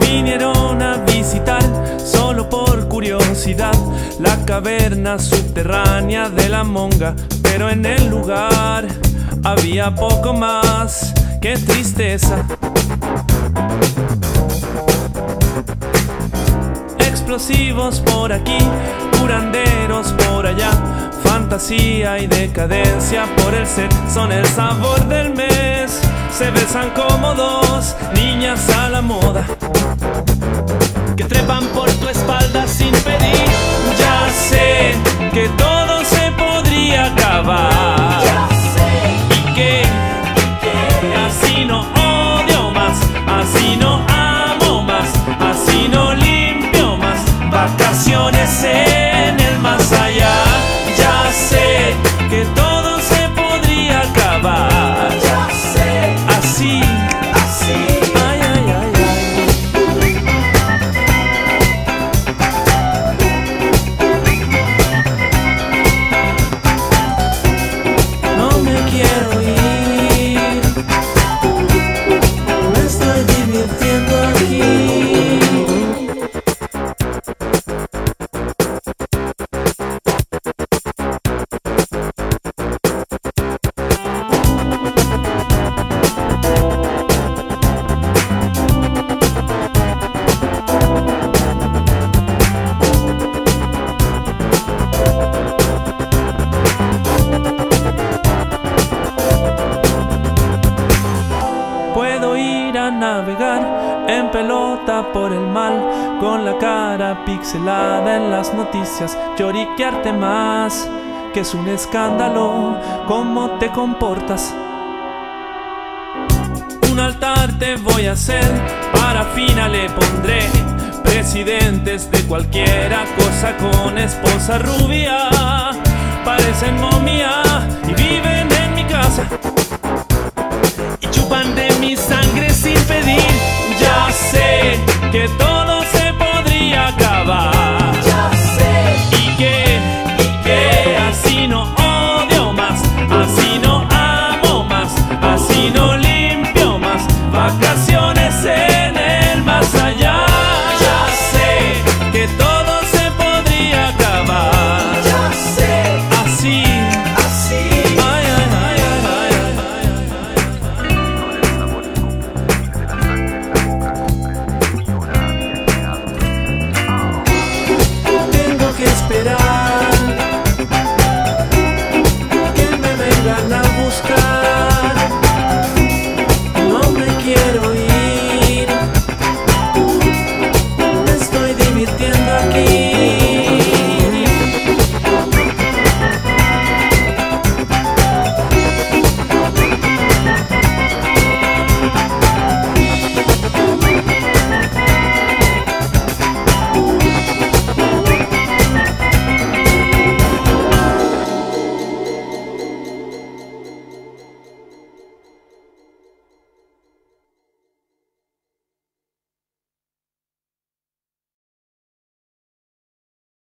Vinieron a visitar solo por curiosidad la caverna subterránea de la monga, pero en el lugar había poco más que tristeza. Explosivos por aquí, curanderos por allá, fantasía y decadencia por el set son el sabor del mes. Se besan como dos niñas a la moda pelota por el mal, con la cara pixelada en las noticias, lloriquearte más, que es un escándalo cómo te comportas. Un altar te voy a hacer, parafina le pondré, presidentes de cualquiera cosa con esposa rubia, parecen momia blessed.